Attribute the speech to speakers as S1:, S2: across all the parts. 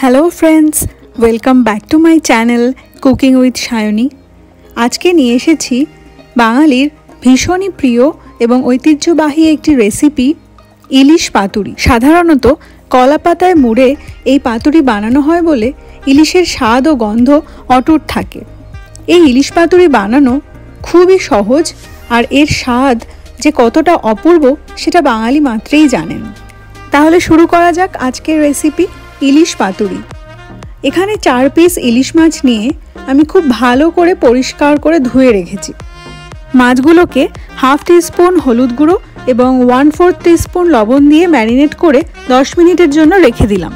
S1: Hello friends welcome back to my channel cooking with Sayani আজকে নিয়ে এসেছি বাঙালির ভীষণই প্রিয় এবং ঐতিহ্যবাহী একটি রেসিপি ইলিশ পাতুরি। সাধারণত কলা পাতায় মুড়ে এই পাতুরি বানানো হয় বলে ইলিশের স্বাদ ও গন্ধ অটুট থাকে। এই ইলিশ পাতুরি বানানো খুবই সহজ আর এর স্বাদ যে কতটা অপূর্ব সেটা বাঙালি মাত্রেই জানেন। তাহলে শুরু করা যাক আজকের রেসিপি ইলিশ পাতুরি। এখানে চার পিস ইলিশ মাছ নিয়ে আমি খুব ভালো করে পরিষ্কার করে ধুয়ে রেখেছি। মাছগুলোকে হাফ টিস্পুন হলুদ গুঁড়ো এবং ওয়ান ফোর্থ টিস্পুন লবণ দিয়ে ম্যারিনেট করে দশ মিনিটের জন্য রেখে দিলাম।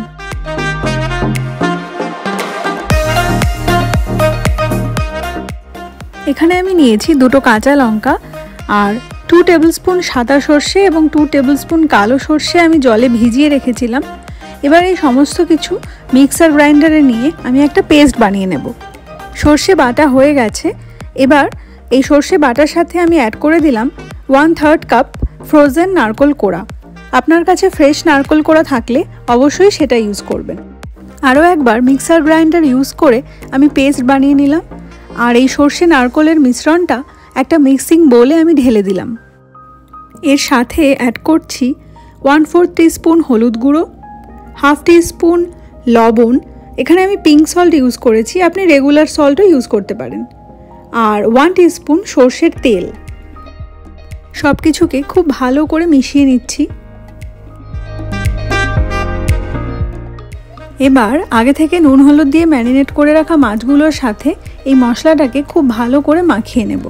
S1: এখানে আমি নিয়েছি দুটো কাঁচা লঙ্কা আর টু টেবিল স্পুন সাদা সর্ষে এবং টু টেবিল স্পুন কালো সর্ষে আমি জলে ভিজিয়ে রেখেছিলাম। এবার এই সমস্ত কিছু মিক্সার গ্রাইন্ডারে নিয়ে আমি একটা পেস্ট বানিয়ে নেব। সর্ষে বাটা হয়ে গেছে। এবার এই সর্ষে বাটার সাথে আমি অ্যাড করে দিলাম ওয়ান থার্ড কাপ ফ্রোজেন নারকল কোড়া। আপনার কাছে ফ্রেশ নারকল কোড়া থাকলে অবশ্যই সেটা ইউজ করবেন। আরও একবার মিক্সার গ্রাইন্ডার ইউজ করে আমি পেস্ট বানিয়ে নিলাম। আর এই সর্ষে নারকলের মিশ্রণটা একটা মিক্সিং বোলে আমি ঢেলে দিলাম। এর সাথে অ্যাড করছি ওয়ান ফোর স্পুন হলুদ গুঁড়ো। হাফ টি স্পুন লবণ, এখানে আমি পিঙ্ক সল্ট ইউজ করেছি, আপনি রেগুলার সল্টও ইউজ করতে পারেন। আর ওয়ান স্পুন সর্ষের তেল। সব কিছুকে খুব ভালো করে মিশিয়ে নিচ্ছি। এবার আগে থেকে নুন, হলুদ দিয়ে ম্যারিনেট করে রাখা মাছগুলোর সাথে এই মশলাটাকে খুব ভালো করে মাখিয়ে নেব।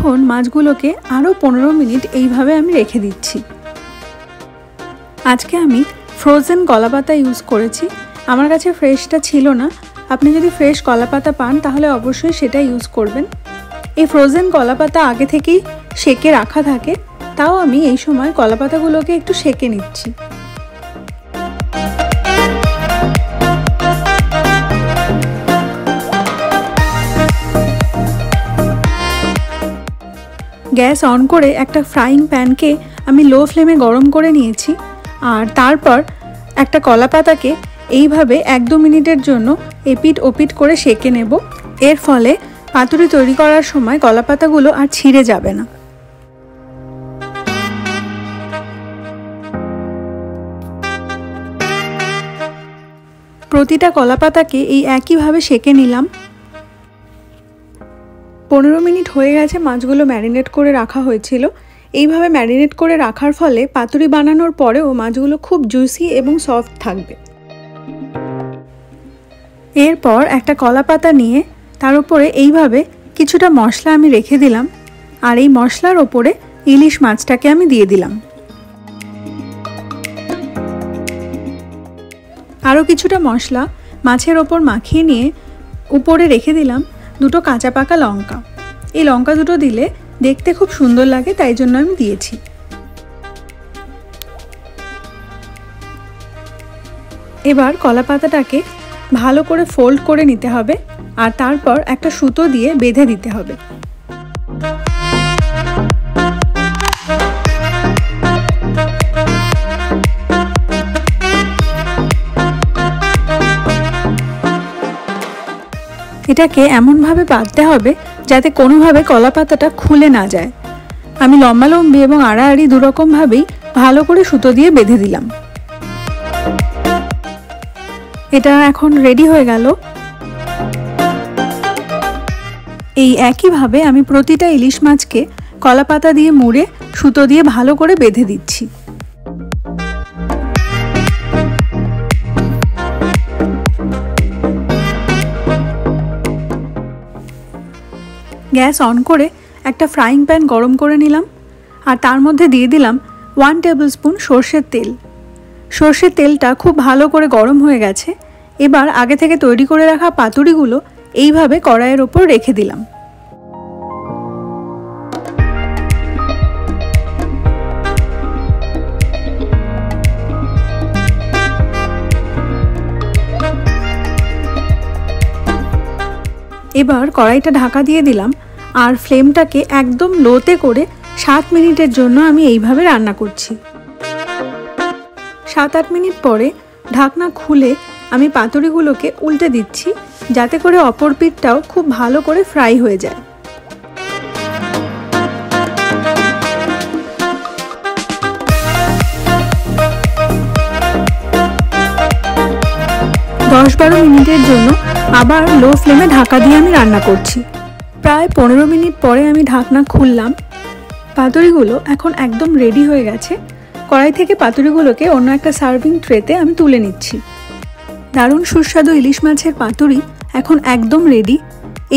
S1: এখন মাছগুলোকে আরও পনেরো মিনিট এইভাবে আমি রেখে দিচ্ছি। আজকে আমি ফ্রোজেন কলাপাতা ইউজ করেছি। আমার কাছে ফ্রেশটা ছিল না। আপনি যদি ফ্রেশ কলাপাতা পান, তাহলে অবশ্যই সেটা ইউজ করবেন। এই ফ্রোজেন কলাপাতা আগে থেকেই সেকে রাখা থাকে, তাও আমি এই সময় কলাপাতাগুলোকে একটু সেকে নিচ্ছি। গ্যাস অন করে একটা ফ্রাইং প্যানকে আমি লো ফ্লেমে গরম করে নিয়েছি। আর তারপর একটা কলা পাতাকে এইভাবে এক দু মিনিটের জন্য এপিট ওপিট করে সেঁকে নেব। এর ফলে পাতুরি তৈরি করার সময় কলা পাতাগুলো আর ছিঁড়ে যাবে না। প্রতিটা কলা পাতাকে এই একইভাবে সেঁকে নিলাম। পনেরো মিনিট হয়ে গেছে মাছগুলো ম্যারিনেট করে রাখা হয়েছিল। এইভাবে ম্যারিনেট করে রাখার ফলে পাতুরি বানানোর পরেও মাছগুলো খুব জুসি এবং সফট থাকবে। এরপর একটা কলা পাতা নিয়ে তার উপরে এইভাবে কিছুটা মশলা আমি রেখে দিলাম আর এই মশলার ওপরে ইলিশ মাছটাকে আমি দিয়ে দিলাম। আরও কিছুটা মশলা মাছের ওপর মাখিয়ে নিয়ে উপরে রেখে দিলাম। দুটো কাঁচা পাকা লঙ্কা। এই লঙ্কা দুটো দিলে দেখতে খুব সুন্দর লাগে, তাই জন্য আমি দিয়েছি। এবার কলা পাতাটাকে ভালো করে ফোল্ড করে নিতে হবে, আর তারপর একটা সুতো দিয়ে বেঁধে দিতে হবে। এটাকে এমনভাবে বাঁধতে হবে যাতে কোনোভাবে কলা পাতাটা খুলে না যায়। আমি লম্বালম্বি এবং আড়াআড়ি দুরকমভাবেই ভালো করে সুতো দিয়ে বেঁধে দিলাম। এটা এখন রেডি হয়ে গেল। এই একইভাবে আমি প্রতিটা ইলিশ মাছকে কলা পাতা দিয়ে মুড়ে সুতো দিয়ে ভালো করে বেঁধে দিচ্ছি। গ্যাস অন করে একটা ফ্রাইং প্যান গরম করে নিলাম আর তার মধ্যে দিয়ে দিলাম ওয়ান টেবিল স্পুন সর্ষের তেল। সর্ষের তেলটা খুব ভালো করে গরম হয়ে গেছে। এবার আগে থেকে তৈরি করে রাখা পাতুরিগুলো এইভাবে কড়াইয়ের ওপর রেখে দিলাম। এবার কড়াইটা ঢাকা দিয়ে দিলাম। আর ফ্লেমটাকে একদম লোতে করে সাত মিনিটের জন্য আমি এইভাবে রান্না করছি। সাত আট মিনিট পরে ঢাকনা খুলে আমি পাতুরিগুলোকে উল্টে দিচ্ছি যাতে করে অপর পিঠটাও খুব ভালো করে ফ্রাই হয়ে যায়। দশ বারো মিনিটের জন্য আবার লো ফ্লেমে ঢাকা দিয়ে আমি রান্না করছি। প্রায় পনেরো মিনিট পরে আমি ঢাকনা খুললাম। পাতুরিগুলো এখন একদম রেডি হয়ে গেছে। কড়াই থেকে পাতুরিগুলোকে অন্য একটা সার্ভিং ট্রেতে আমি তুলে নিচ্ছি। দারুণ সুস্বাদু ইলিশ মাছের পাতুরি এখন একদম রেডি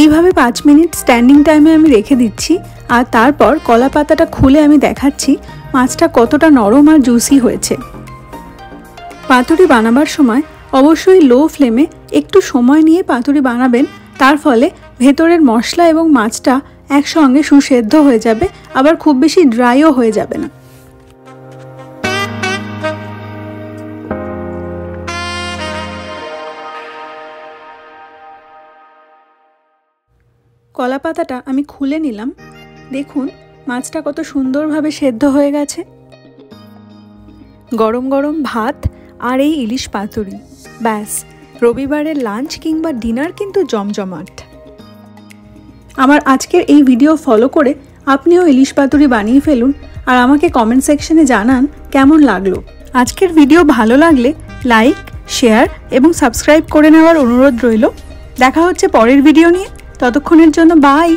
S1: এইভাবে পাঁচ মিনিট স্ট্যান্ডিং টাইমে আমি রেখে দিচ্ছি আর তারপর কলা পাতাটা খুলে আমি দেখাচ্ছি মাছটা কতটা নরম আর জুসি হয়েছে। পাতুরি বানাবার সময় অবশ্যই লো ফ্লেমে একটু সময় নিয়ে পাতুরি বানাবেন, তার ফলে ভেতরের মশলা এবং মাছটা একসঙ্গে সুসেদ্ধ হয়ে যাবে, আবার খুব বেশি ড্রাইও হয়ে যাবে না। কলা পাতাটা আমি খুলে নিলাম। দেখুন, মাছটা কত সুন্দরভাবে সেদ্ধ হয়ে গেছে। গরম গরম ভাত আর এই ইলিশ পাতুরি। ব্যাস, রবিবারের লাঞ্চ কিংবা ডিনার কিন্তু জমজমাট। আমার আজকের এই ভিডিও ফলো করে আপনিও ইলিশ পাতুরি বানিয়ে ফেলুন আর আমাকে কমেন্ট সেকশনে জানান কেমন লাগল। আজকের ভিডিও ভালো লাগলে লাইক শেয়ার এবং সাবস্ক্রাইব করে নেওয়ার অনুরোধ রইল। দেখা হচ্ছে পরের ভিডিও নিয়ে। ততক্ষণের জন্য বাই